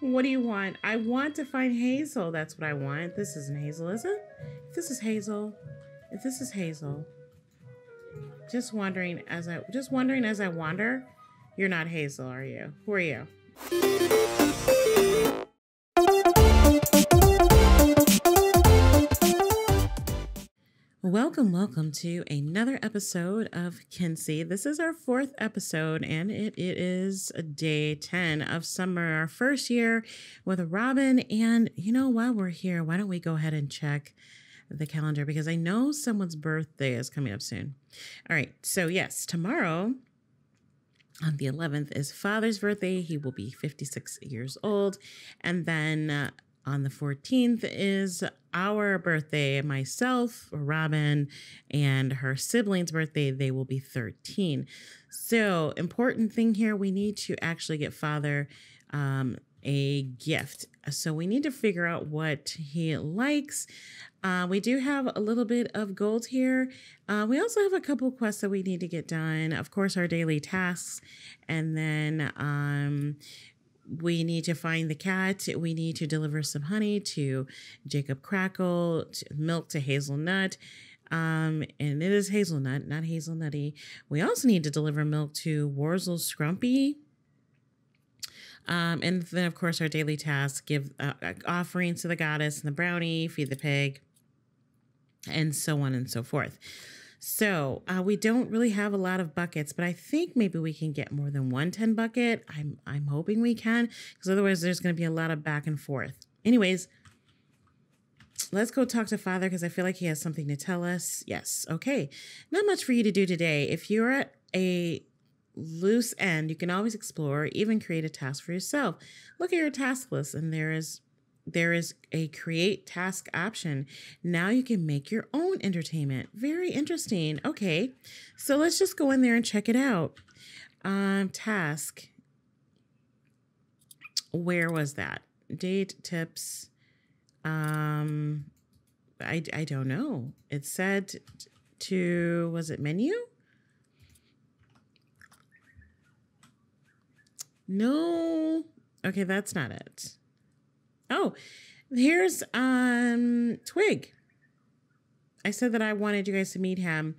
what do you want? I want to find Hazel. That's what I want. This isn't Hazel, is it? If this is Hazel, if this is Hazel, just wondering as I just wondering as I wander, you're not Hazel, are you? Who are you? Welcome, welcome to another episode of Kynseed. This is our fourth episode, and it, it is day 10 of summer, our first year with a Robin. And, you know, while we're here, why don't we go ahead and check the calendar because I know someone's birthday is coming up soon. All right, so yes, tomorrow on the 11th is Father's birthday. He will be 56 years old. And then uh, on the 14th is our birthday, myself, Robin, and her siblings' birthday. They will be 13. So, important thing here we need to actually get father um, a gift. So, we need to figure out what he likes. Uh, we do have a little bit of gold here. Uh, we also have a couple quests that we need to get done. Of course, our daily tasks. And then um, we need to find the cat. We need to deliver some honey to Jacob Crackle, to milk to Hazel Nutt. Um, and it is hazelnut, not hazelnutty. We also need to deliver milk to Wurzel Scrumpy. Um, and then, of course, our daily tasks give uh, offerings to the goddess and the brownie, feed the pig, and so on and so forth. So uh, we don't really have a lot of buckets, but I think maybe we can get more than one 10 bucket. I'm, I'm hoping we can, because otherwise there's going to be a lot of back and forth. Anyways, let's go talk to Father because I feel like he has something to tell us. Yes. Okay. Not much for you to do today. If you're at a loose end, you can always explore, even create a task for yourself. Look at your task list, and there is there is a create task option. Now you can make your own entertainment. Very interesting. Okay, so let's just go in there and check it out. Um, task. Where was that? Date tips. Um, I I don't know. It said to was it menu? No. Okay, that's not it. Oh, here's um Twig. I said that I wanted you guys to meet him.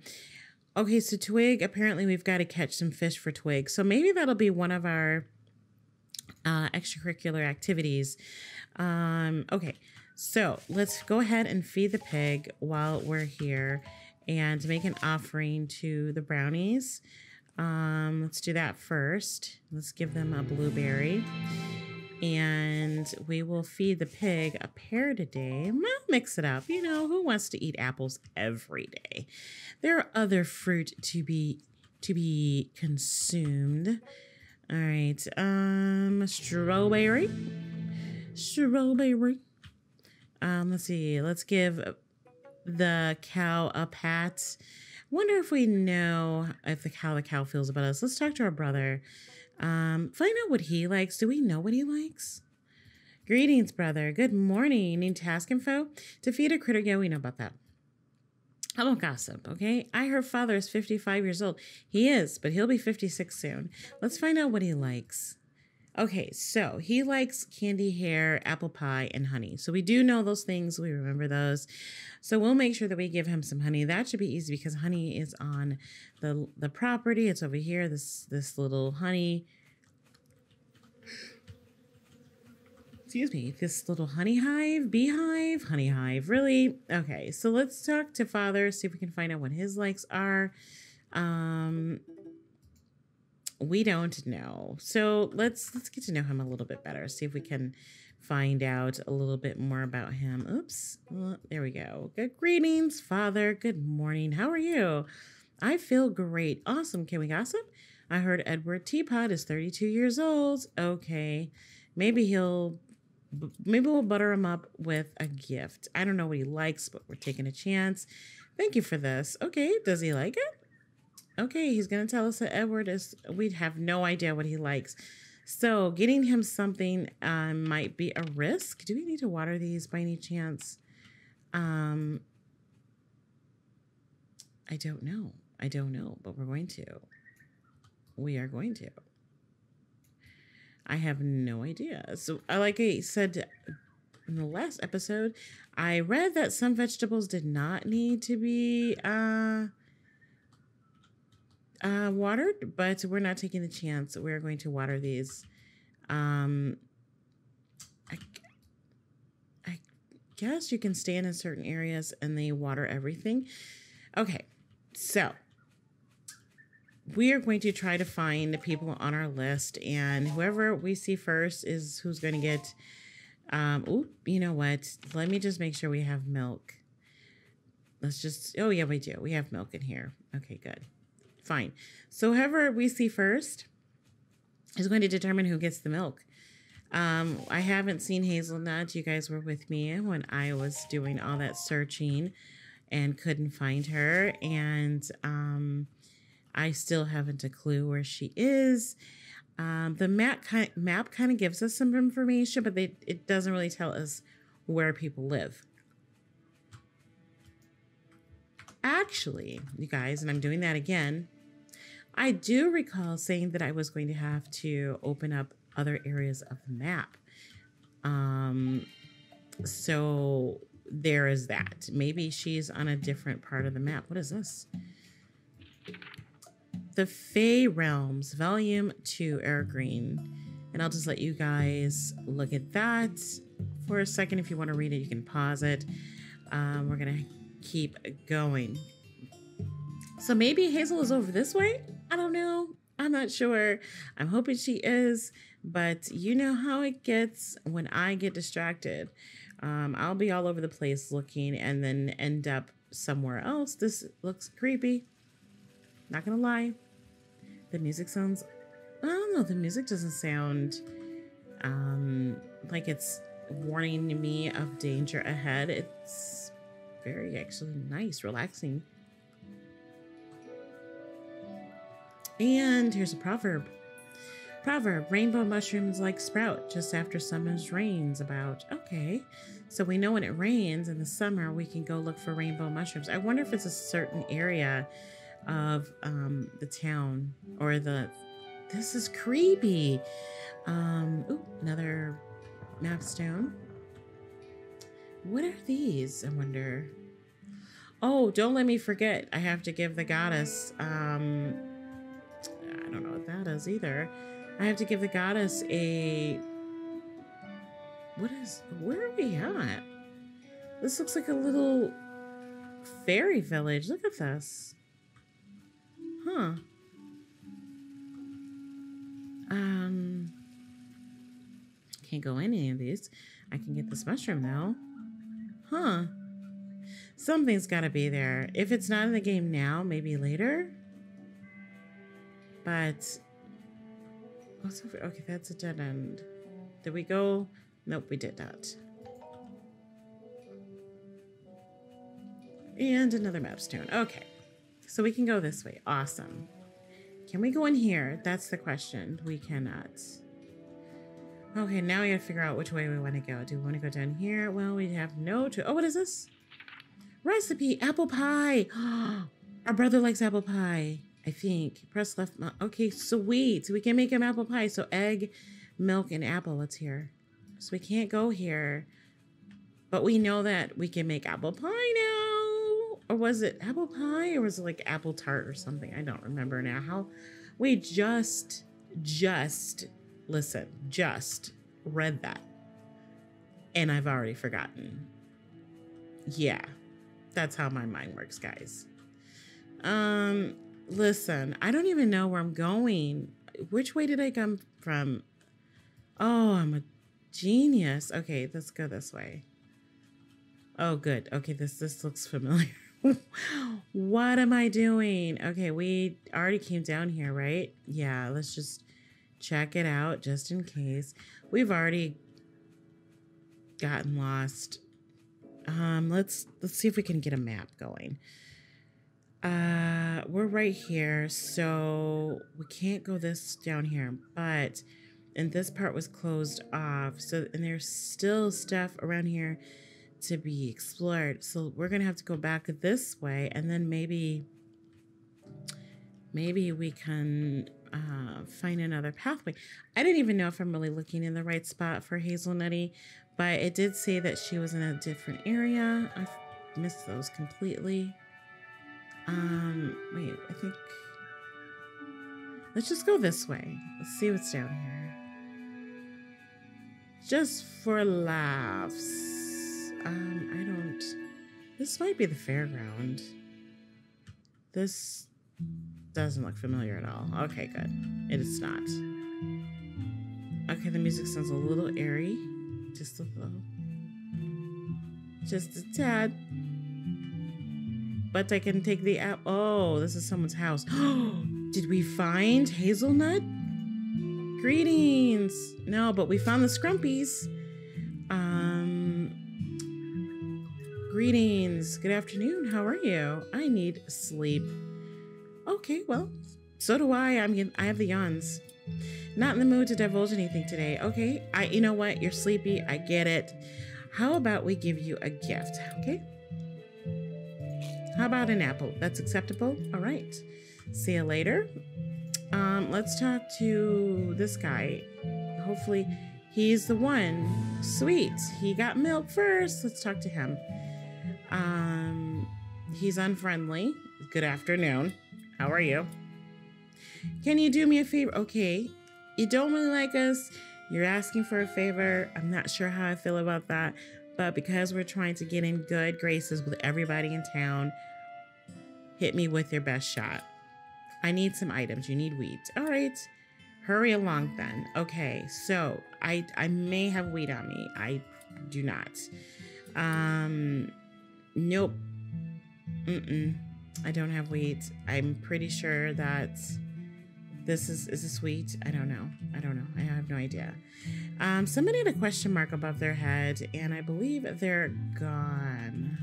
Okay, so Twig, apparently we've got to catch some fish for Twig. So maybe that'll be one of our uh, extracurricular activities. Um, okay, so let's go ahead and feed the pig while we're here and make an offering to the brownies. Um, let's do that first. Let's give them a blueberry and we will feed the pig a pear today. We'll mix it up. You know, who wants to eat apples every day? There are other fruit to be to be consumed. All right. Um strawberry. Strawberry. Um let's see. Let's give the cow a pat. Wonder if we know if the how the cow feels about us. Let's talk to our brother. Um, find out what he likes. Do we know what he likes? Greetings, brother. Good morning. Need task info? To feed a critter. Yeah, we know about that. How won't gossip, okay? I heard father is 55 years old. He is, but he'll be 56 soon. Let's find out what he likes. Okay, so he likes candy hair, apple pie, and honey. So we do know those things. We remember those. So we'll make sure that we give him some honey. That should be easy because honey is on the the property. It's over here. This this little honey. Excuse me, this little honey hive, beehive, honey hive. Really? Okay, so let's talk to father, see if we can find out what his likes are. Um, we don't know. So let's let's get to know him a little bit better. See if we can find out a little bit more about him. Oops. Well, there we go. Good greetings, father. Good morning. How are you? I feel great. Awesome. Can we gossip? I heard Edward Teapot is 32 years old. Okay. Maybe he'll maybe we'll butter him up with a gift. I don't know what he likes, but we're taking a chance. Thank you for this. Okay, does he like it? Okay, he's going to tell us that Edward is, We'd have no idea what he likes. So getting him something um, might be a risk. Do we need to water these by any chance? Um, I don't know. I don't know, but we're going to. We are going to. I have no idea. So, I like I said in the last episode, I read that some vegetables did not need to be uh, uh, watered, but we're not taking the chance. We're going to water these. Um, I, I guess you can stand in certain areas and they water everything. Okay, so we are going to try to find the people on our list, and whoever we see first is who's going to get. Um, oh, you know what? Let me just make sure we have milk. Let's just. Oh yeah, we do. We have milk in here. Okay, good. Fine. So whoever we see first is going to determine who gets the milk. Um, I haven't seen Hazel Nutt. You guys were with me when I was doing all that searching and couldn't find her. And um, I still haven't a clue where she is. Um, the map kind map kind of gives us some information, but they, it doesn't really tell us where people live. Actually, you guys, and I'm doing that again. I do recall saying that I was going to have to open up other areas of the map. Um, so there is that. Maybe she's on a different part of the map. What is this? The Fey Realms, Volume 2, Green, And I'll just let you guys look at that for a second. If you want to read it, you can pause it. Um, we're going to keep going. So maybe Hazel is over this way? I don't know. I'm not sure. I'm hoping she is, but you know how it gets when I get distracted. Um, I'll be all over the place looking and then end up somewhere else. This looks creepy. Not gonna lie. The music sounds, I don't know, the music doesn't sound um, like it's warning me of danger ahead. It's very actually nice, relaxing. And here's a proverb. Proverb, rainbow mushrooms like sprout just after summer's rains about. Okay, so we know when it rains in the summer, we can go look for rainbow mushrooms. I wonder if it's a certain area of um, the town or the. This is creepy. Um, ooh, another map stone. What are these? I wonder. Oh, don't let me forget. I have to give the goddess. Um, I don't know what that is either. I have to give the goddess a. What is. Where are we at? This looks like a little fairy village. Look at this. Huh. Um, can't go in any of these. I can get this mushroom though. Huh. Something's got to be there. If it's not in the game now, maybe later. But over? Okay, that's a dead end. Did we go? Nope, we did not. And another map stone. Okay. So we can go this way. Awesome. Can we go in here? That's the question. We cannot. Okay, now we gotta figure out which way we want to go. Do we want to go down here? Well, we have no to. Oh, what is this? Recipe, apple pie. Our brother likes apple pie, I think. Press left. Okay, sweet. We can make him apple pie. So egg, milk, and apple. Let's. So we can't go here. But we know that we can make apple pie now or was it apple pie or was it like apple tart or something? I don't remember now. How we just, just, listen, just read that. And I've already forgotten. Yeah, that's how my mind works, guys. Um, listen, I don't even know where I'm going. Which way did I come from? Oh, I'm a genius. Okay, let's go this way. Oh, good. Okay, this this looks familiar. what am I doing? Okay, we already came down here, right? Yeah, let's just check it out just in case. We've already gotten lost. Um, let's let's see if we can get a map going. Uh, we're right here, so we can't go this down here, but and this part was closed off. So and there's still stuff around here to be explored. So we're to have to go back this way and then maybe maybe we can uh, find another pathway. I didn't even know if I'm really looking in the right spot for Hazelnutty, but it did say that she was in a different area. I missed those completely. Um, wait, I think. Let's just go this way. Let's see what's down here. Just for laughs. Um, I don't. This might be the fairground. This doesn't look familiar at all. Okay, good. It is not. Okay, the music sounds a little airy. Just a little. Just a tad. But I can take the app. Oh, this is someone's house. Did we find Hazel Nutt? Greetings. No, but we found the scrumpies. Um, greetings. Good afternoon. How are you? I need sleep. Okay, well, so do I. I'm. I have the yawns. Not in the mood to divulge anything today. Okay, I. You know what? You're sleepy. I get it. How about we give you a gift? Okay. How about an apple? That's acceptable. All right. See you later. Um, let's talk to this guy. Hopefully, he's the one. Sweet. He got milk first. Let's talk to him. Um, he's unfriendly. Good afternoon. How are you? Can you do me a favor? Okay. You don't really like us. You're asking for a favor. I'm not sure how I feel about that. But because we're trying to get in good graces with everybody in town, hit me with your best shot. I need some items. You need weeds. All right. Hurry along then. Okay. So I I may have wheat on me. I do not. Um nope. Mm-mm. I don't have wheat. I'm pretty sure that this is is this wheat? I don't know. I don't know. I have no idea. Um, somebody had a question mark above their head, and I believe they're gone.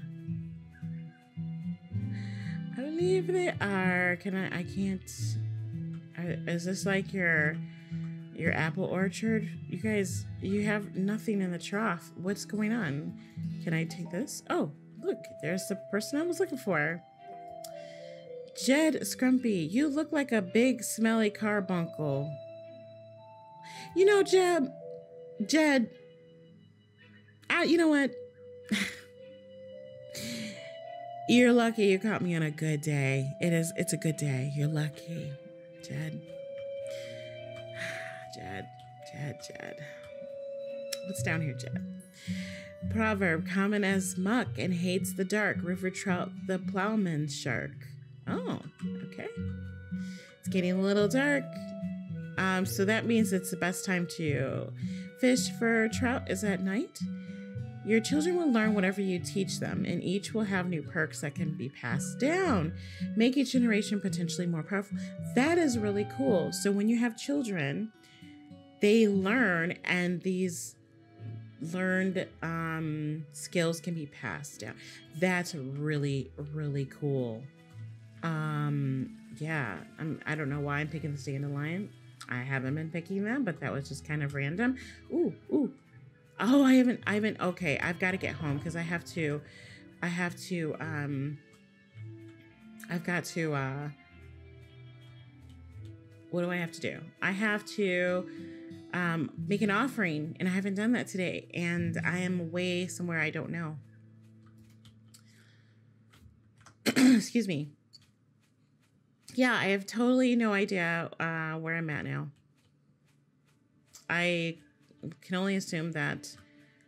Believe they are. Can I? I can't. Is this like your your apple orchard? You guys, you have nothing in the trough. What's going on? Can I take this? Oh, look, there's the person I was looking for. Jed Scrumpy, you look like a big smelly carbuncle. You know, Jed, Jed, I, you know what? You're lucky you caught me on a good day. It is, it's a good day. You're lucky, Jed. Jed, Jed, Jed. What's down here, Jed? Proverb common as muck and hates the dark. River trout, the plowman's shark. Oh, okay. It's getting a little dark. Um, so that means it's the best time to fish for trout is at night. Your children will learn whatever you teach them, and each will have new perks that can be passed down. Make each generation potentially more powerful. That is really cool. So when you have children, they learn, and these learned um, skills can be passed down. That's really, really cool. Um, yeah, I'm, I don't know why I'm picking the dandelion. I haven't been picking them, but that was just kind of random. Ooh, ooh, Oh, I haven't, I haven't, okay, I've got to get home because I have to, I have to, um, I've got to, uh, what do I have to do? I have to, um, make an offering and I haven't done that today and I am away somewhere I don't know. Excuse me. Yeah, I have totally no idea, uh, where I'm at now. I can only assume that.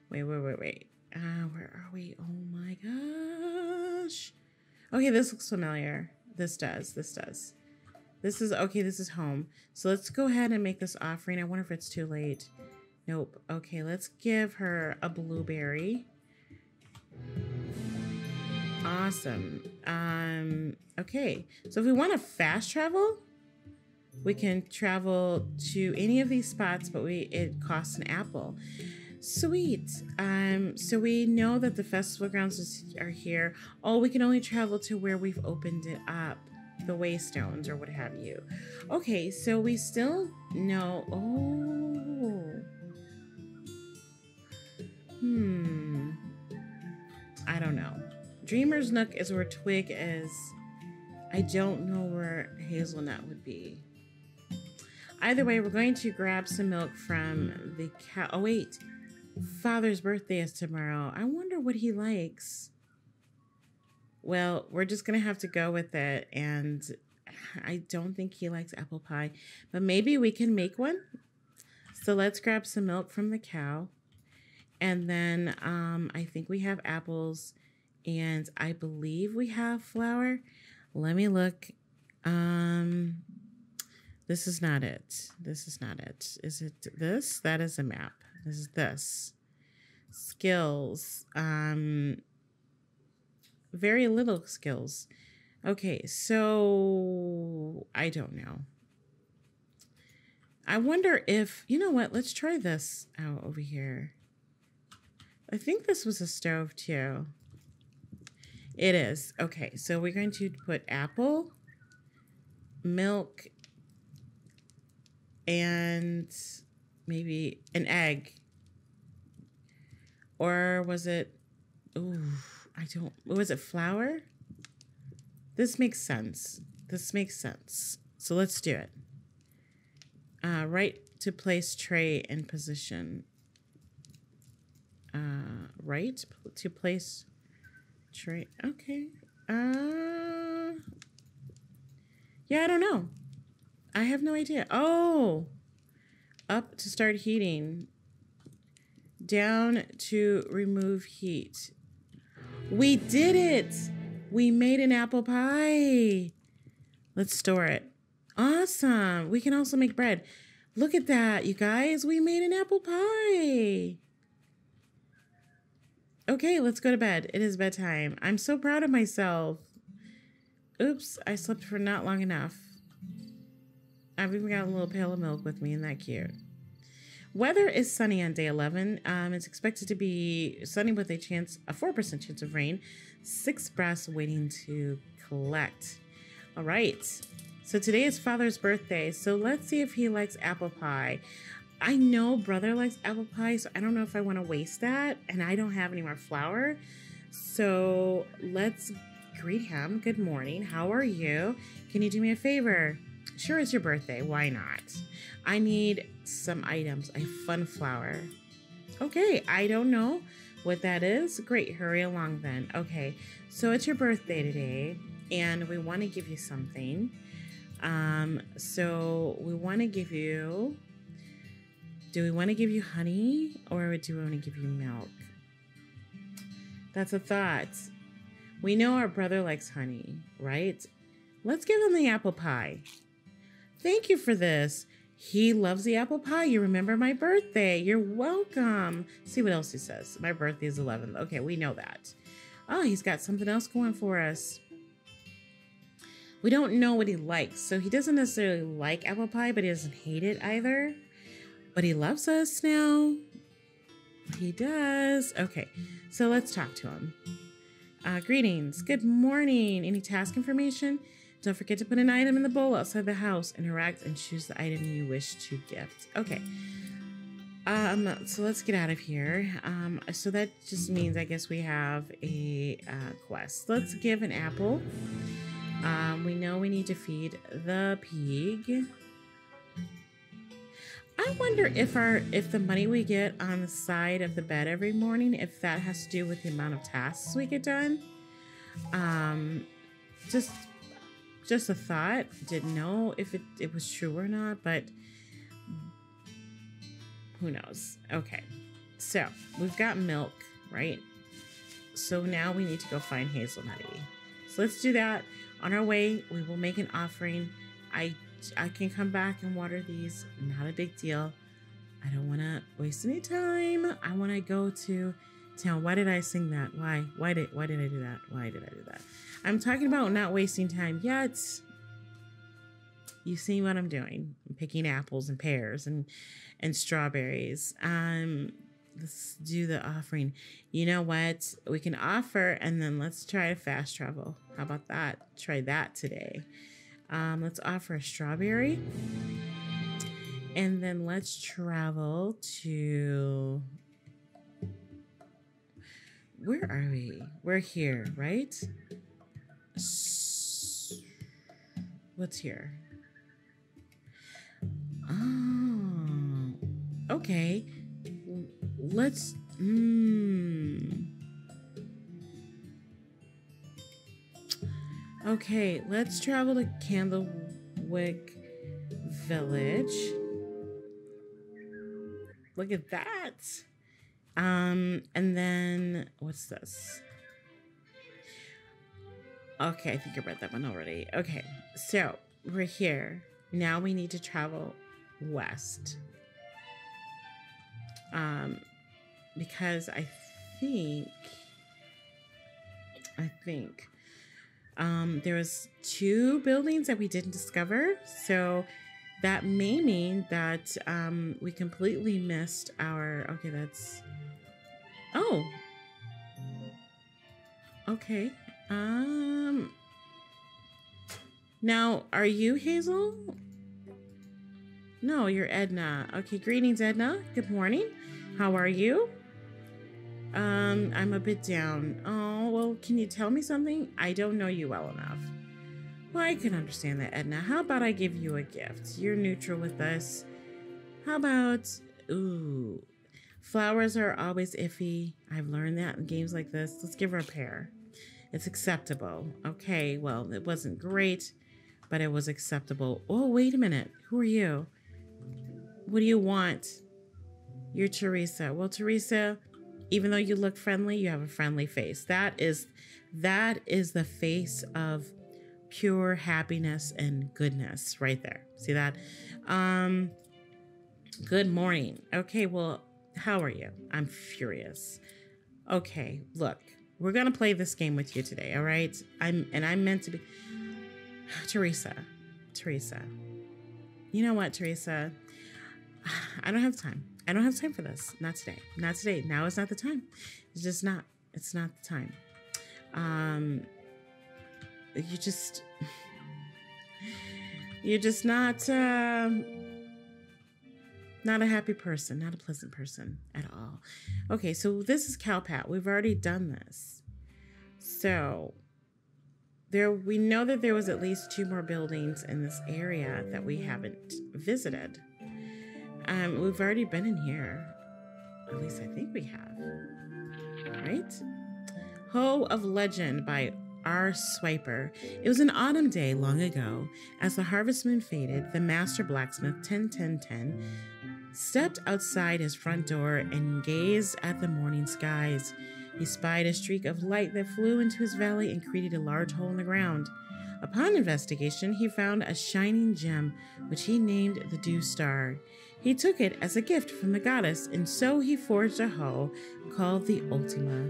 Wait, wait, wait, wait. Uh, where are we? Oh my gosh. Okay, this looks familiar. This does. This does. This is okay. This is home. So let's go ahead and make this offering. I wonder if it's too late. Nope. Okay, let's give her a blueberry. Awesome. Um, okay. So if we want to fast travel, we can travel to any of these spots, but we it costs an apple. Sweet. Um, so we know that the festival grounds are here. Oh, we can only travel to where we've opened it up, the waystones or what have you. Okay, so we still know. Oh. Hmm. I don't know. Dreamer's Nook is where Twig is. I don't know where Hazel Nutt would be. Either way, we're going to grab some milk from the cow. Oh, wait. Father's birthday is tomorrow. I wonder what he likes. Well, we're just going to have to go with it. And I don't think he likes apple pie, but maybe we can make one. So let's grab some milk from the cow. And then um, I think we have apples and I believe we have flour. Let me look. Um, this is not it. This is not it. Is it this? That is a map. This is this. Skills. Um, very little skills. Okay, so I don't know. I wonder if, you know what, let's try this out over here. I think this was a stove too. It is. Okay, so we're going to put apple, milk, and maybe an egg. Or was it, ooh, I don't, was it flour? This makes sense. This makes sense. So let's do it. Uh, right to place tray in position. Uh, right to place tray. Okay. Uh, yeah, I don't know. I have no idea. Oh, up to start heating. Down to remove heat. We did it. We made an apple pie. Let's store it. Awesome. We can also make bread. Look at that, you guys. We made an apple pie. Okay, let's go to bed. It is bedtime. I'm so proud of myself. Oops, I slept for not long enough. I've even got a little pail of milk with me. Isn't that cute? Weather is sunny on day 11. Um, it's expected to be sunny with a chance, a 4% chance of rain. Six breaths waiting to collect. All right. So today is father's birthday. So let's see if he likes apple pie. I know brother likes apple pie, so I don't know if I want to waste that. And I don't have any more flour. So let's greet him. Good morning. How are you? Can you do me a favor? Sure, it's your birthday. Why not? I need some items. A fun flower. Okay, I don't know what that is. Great, hurry along then. Okay, so it's your birthday today, and we want to give you something. Um, so we want to give you. Do we want to give you honey or do we want to give you milk? That's a thought. We know our brother likes honey, right? Let's give him the apple pie. Thank you for this. He loves the apple pie. You remember my birthday. You're welcome. See what else he says. My birthday is 11th. Okay, we know that. Oh, he's got something else going for us. We don't know what he likes. So he doesn't necessarily like apple pie, but he doesn't hate it either. But he loves us now. He does. Okay, so let's talk to him. Uh, greetings. Good morning. Any task information? Don't forget to put an item in the bowl outside the house, interact, and choose the item you wish to gift. Okay. Um, so let's get out of here. Um, so that just means I guess we have a uh, quest. Let's give an apple. Um, we know we need to feed the pig. I wonder if our if the money we get on the side of the bed every morning, if that has to do with the amount of tasks we get done. Um, just just a thought. Didn't know if it, it was true or not, but who knows? Okay. So we've got milk, right? So now we need to go find Hazelnutty. So let's do that. On our way, we will make an offering. I I can come back and water these. Not a big deal. I don't want to waste any time. I want to go to town. Why did I sing that? Why? Why did why did I do that? Why did I do that? I'm talking about not wasting time yet. You see what I'm doing. I'm picking apples and pears and and strawberries. Um let's do the offering. You know what? We can offer and then let's try to fast travel. How about that? Try that today. Um, let's offer a strawberry. And then let's travel to where are we? We're here, right? What's here? Oh, okay. Let's. Hmm. Okay, let's travel to Candlewick Village. Look at that. Um, and then what's this? Okay, I think I read that one already. Okay, so we're here. Now we need to travel west. Um, because I think, I think, um, there was two buildings that we didn't discover. So that may mean that um, we completely missed our. Okay, that's Oh. Okay. Um. Now, are you Hazel? No, you're Edna. Okay, greetings, Edna. Good morning. How are you? Um, I'm a bit down. Oh, well, can you tell me something? I don't know you well enough. Well, I can understand that, Edna. How about I give you a gift? You're neutral with us. How about, ooh, Flowers are always iffy. I've learned that in games like this. Let's give her a pear. It's acceptable. Okay, well, it wasn't great, but it was acceptable. Oh, wait a minute. Who are you? What do you want? You're Teresa. Well, Teresa, even though you look friendly, you have a friendly face. That is that is the face of pure happiness and goodness right there. See that? Um good morning. Okay, well, how are you? I'm furious. Okay, look, we're gonna play this game with you today, all right? I'm and I'm meant to be Teresa. Teresa. You know what, Teresa? I don't have time. I don't have time for this. Not today. Not today. Now is not the time. It's just not. It's not the time. Um you just you're just not uh not a happy person, not a pleasant person at all. Okay, so this is Cowpat. We've already done this. So there we know that there was at least two more buildings in this area that we haven't visited. Um, we've already been in here. At least I think we have. Right? Hoe of Legend by R. Swiper. It was an autumn day long ago. As the harvest moon faded, the master blacksmith 101010 stepped outside his front door and gazed at the morning skies. He spied a streak of light that flew into his valley and created a large hole in the ground. Upon investigation, he found a shining gem, which he named the Dew Star. He took it as a gift from the goddess, and so he forged a hoe called the Ultima.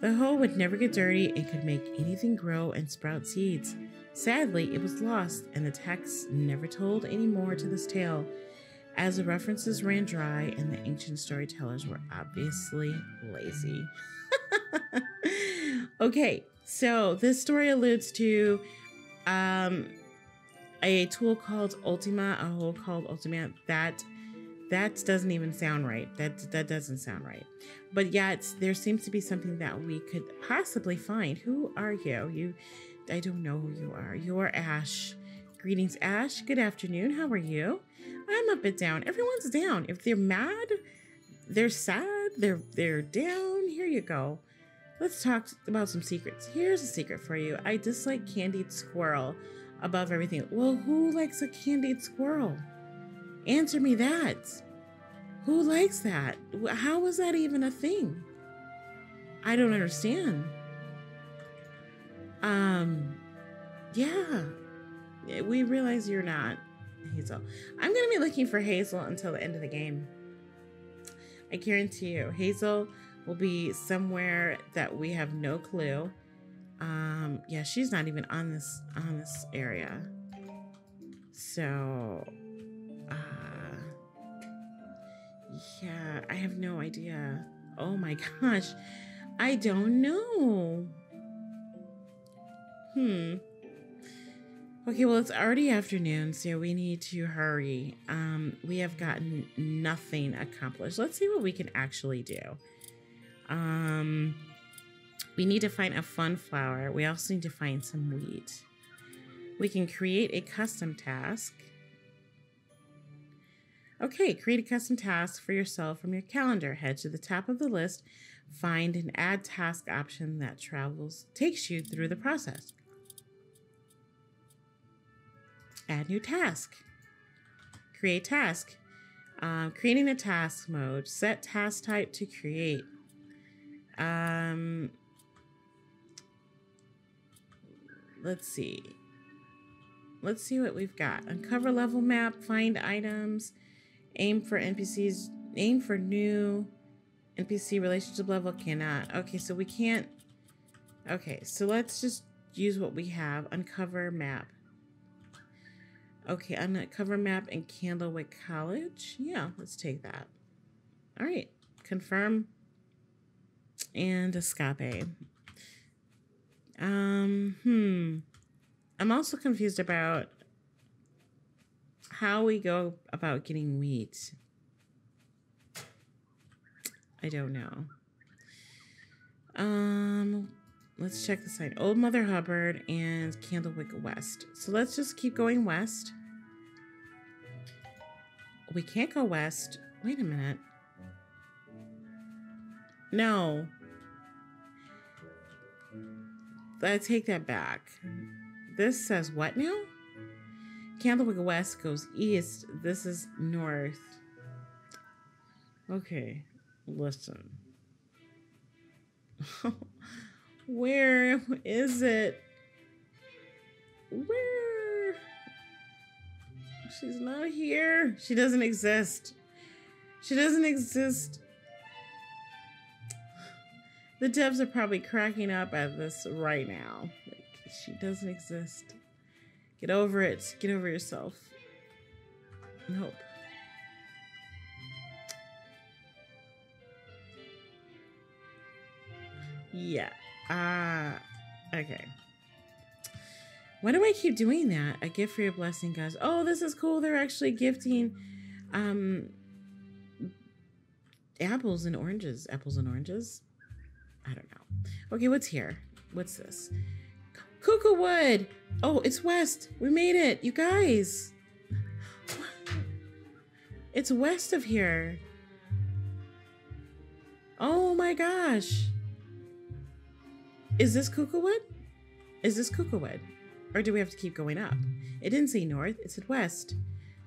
The hoe would never get dirty and could make anything grow and sprout seeds. Sadly, it was lost, and the text never told any more to this tale as the references ran dry and the ancient storytellers were obviously lazy. okay, so this story alludes to um, a tool called Ultima, a hole called Ultima that that doesn't even sound right. That that doesn't sound right. But yet there seems to be something that we could possibly find. Who are you? You I don't know who you are. You're Ash. Greetings, Ash. Good afternoon. How are you? I'm a bit down. Everyone's down. If they're mad, they're sad, they're they're down. Here you go. Let's talk about some secrets. Here's a secret for you. I dislike candied squirrel above everything. Well, who likes a candied squirrel? Answer me that. Who likes that? How is that even a thing? I don't understand. Um, yeah, we realize you're not Hazel. I'm going to be looking for Hazel until the end of the game. I guarantee you, Hazel will be somewhere that we have no clue. Um, yeah, she's not even on this on this area. So, uh, yeah, I have no idea. Oh my gosh, I don't know. Hmm. Okay, well, it's already afternoon, so we need to hurry. Um, we have gotten nothing accomplished. Let's see what we can actually do. Um, we need to find a fun flower. We also need to find some wheat. We can create a custom task. Okay, create a custom task for yourself from your calendar. Head to the top of the list, find an add task option that travels takes you through the process. Add new task. Create task. Um, creating a task mode. Set task type to create. Um, let's see. Let's see what we've got. Uncover level map, find items, aim for NPCs, aim for new NPC relationship level cannot. Okay, so we can't. Okay, so let's just use what we have. Uncover map. Okay, I'm at cover map in Candlewick College. Yeah, let's take that. All right, confirm and escape. Um, hmm. I'm also confused about how we go about getting wheat. I don't know. Um, let's check the site. Old Mother Hubbard and Candlewick West. So let's just keep going west. We can't go west. Wait a minute. No. I take that back. This says what now? Candlewick West goes east. This is north. Okay, listen. Where is it? Where? She's not here. She doesn't exist. She doesn't exist. The devs are probably cracking up at this right now. Like, she doesn't exist. Get over it. Get over yourself. Nope. Yeah. Ah. Uh, okay. Why do I keep doing that? A gift for your blessing, guys. Oh, this is cool. They're actually gifting um apples and oranges. Apples and oranges. I don't know. Okay, what's here? What's this? Cuckoo wood. Oh, it's west. We made it, you guys. It's west of here. Oh my gosh. Is this cuckoo wood? Is this cuckoo wood? Or do we have to keep going up? It didn't say north, it said west.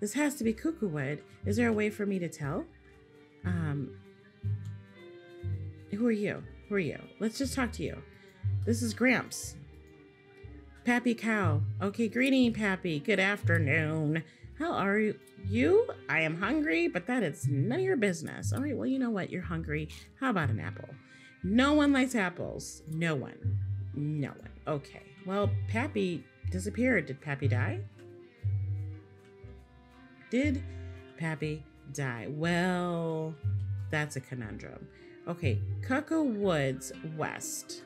This has to be cuckoo wood. Is there a way for me to tell? Um, who are you? Who are you? Let's just talk to you. This is Gramps. Pappy Cow. Okay, greeting, Pappy. Good afternoon. How are you? You? I am hungry, but that is none of your business. All right, well, you know what? You're hungry. How about an apple? No one likes apples. No one. No one. Okay. Well, Pappy disappeared. Did Pappy die? Did Pappy die? Well, that's a conundrum. Okay, Cuckoo Woods West.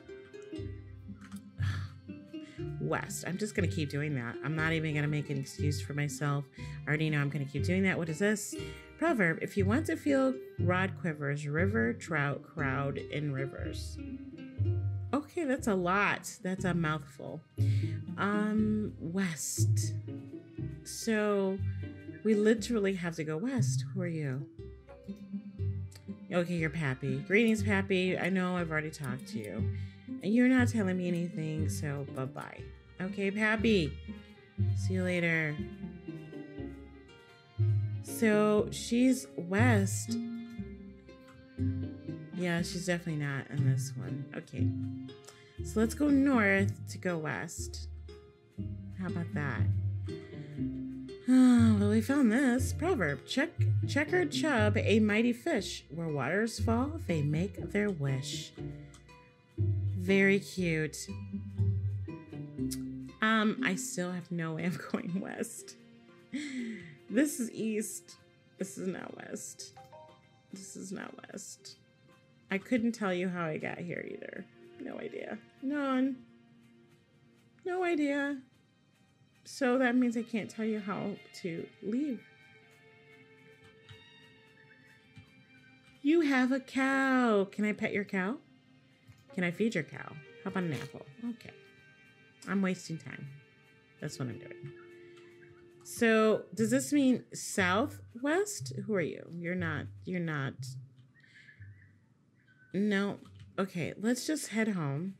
West. I'm just going to keep doing that. I'm not even going to make an excuse for myself. I already know I'm going to keep doing that. What is this? Proverb If you want to feel rod quivers, river, trout, crowd in rivers. Okay, that's a lot. That's a mouthful. Um, west. So we literally have to go west. Who are you? Okay, you're Pappy. Greetings, Pappy. I know I've already talked to you. And you're not telling me anything, so bye bye. Okay, Pappy. See you later. So she's west. Yeah, she's definitely not in this one. Okay. So let's go north to go west. How about that? Oh, well, we found this proverb. Check, checkered chub, a mighty fish. Where waters fall, they make their wish. Very cute. Um, I still have no way of going west. This is east. This is not west. This is not west. I couldn't tell you how I got here either. No idea. None. No idea. So that means I can't tell you how to leave. You have a cow. Can I pet your cow? Can I feed your cow? How about an apple? Okay. I'm wasting time. That's what I'm doing. So does this mean southwest? Who are you? You're not. You're not. No. Okay, let's just head home.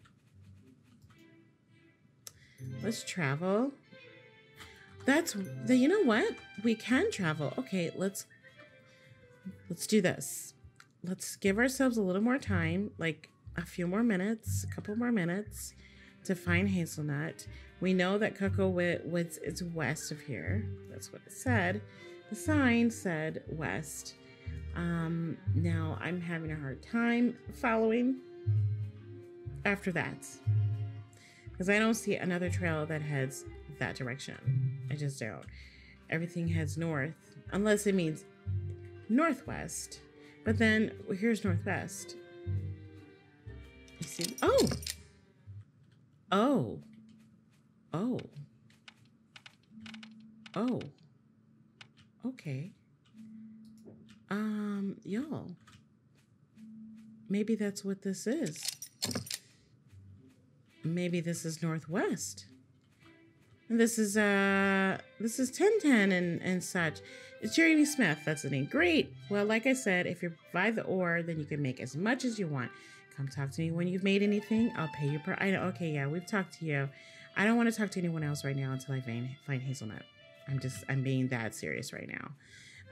Let's travel. That's the you know what? We can travel. Okay, let's let's do this. Let's give ourselves a little more time, like a few more minutes, a couple more minutes to find Hazel Nutt. We know that Cocoa Woods is west of here. That's what it said. The sign said west. Um, now I'm having a hard time following after that because I don't see another trail that heads that direction. I just don't. Everything heads north, unless it means northwest. But then here's northwest. You see? Oh! Oh. Oh. Oh. Okay. Um, y'all. Maybe that's what this is. Maybe this is Northwest. This is uh this is 1010 and and such. It's Jeremy Smith, that's the name. Great. Well, like I said, if you buy the ore, then you can make as much as you want. Come talk to me when you've made anything. I'll pay you per I okay, yeah, we've talked to you. I don't want to talk to anyone else right now until I find find Hazel Nutt. I'm just I'm being that serious right now.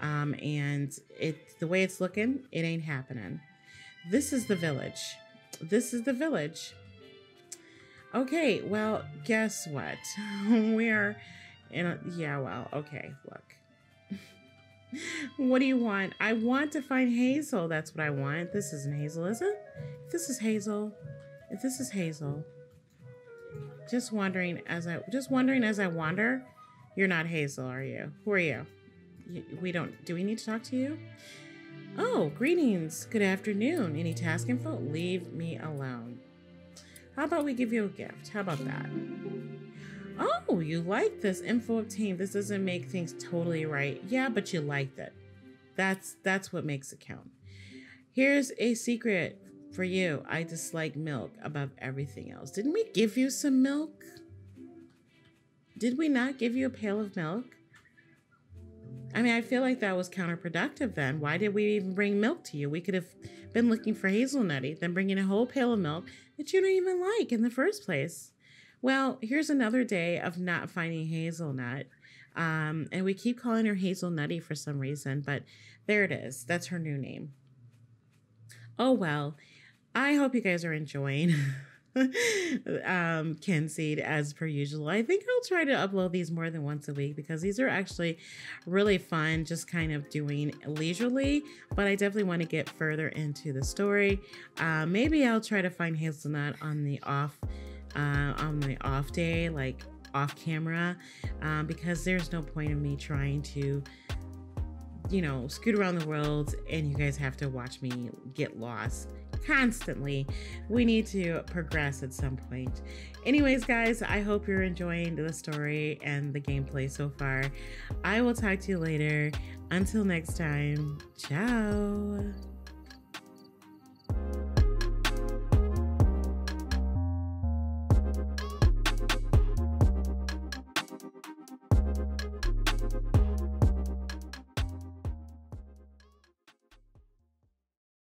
Um, and it the way it's looking, it ain't happening. This is the village. This is the village. Okay, well, guess what? We're in a, yeah, well, okay, look. what do you want? I want to find Hazel. That's what I want. This isn't Hazel, is it? If this is Hazel, if this is Hazel, just wondering as I just wondering as I wander, you're not Hazel, are you? Who are you? We don't. Do we need to talk to you? Oh, greetings. Good afternoon. Any task info? Leave me alone. How about we give you a gift? How about that? Oh, you like this info obtained. This doesn't make things totally right. Yeah, but you liked it. That's that's what makes it count. Here's a secret for you. I dislike milk above everything else. Didn't we give you some milk? Did we not give you a pail of milk? I mean, I feel like that was counterproductive then. Why did we even bring milk to you? We could have been looking for hazelnutty, then bringing a whole pail of milk that you don't even like in the first place. Well, here's another day of not finding Hazel Nutt. Um, and we keep calling her hazelnutty for some reason, but there it is. That's her new name. Oh, well, I hope you guys are enjoying. um, Kynseed as per usual. I think I'll try to upload these more than once a week because these are actually really fun, just kind of doing leisurely. But I definitely want to get further into the story. Uh, maybe I'll try to find Hazel Nutt on the off uh, on my off day, like off camera, um, because there's no point in me trying to you know, scoot around the world and you guys have to watch me get lost constantly. We need to progress at some point. Anyways, guys, I hope you're enjoying the story and the gameplay so far. I will talk to you later. Until next time, ciao.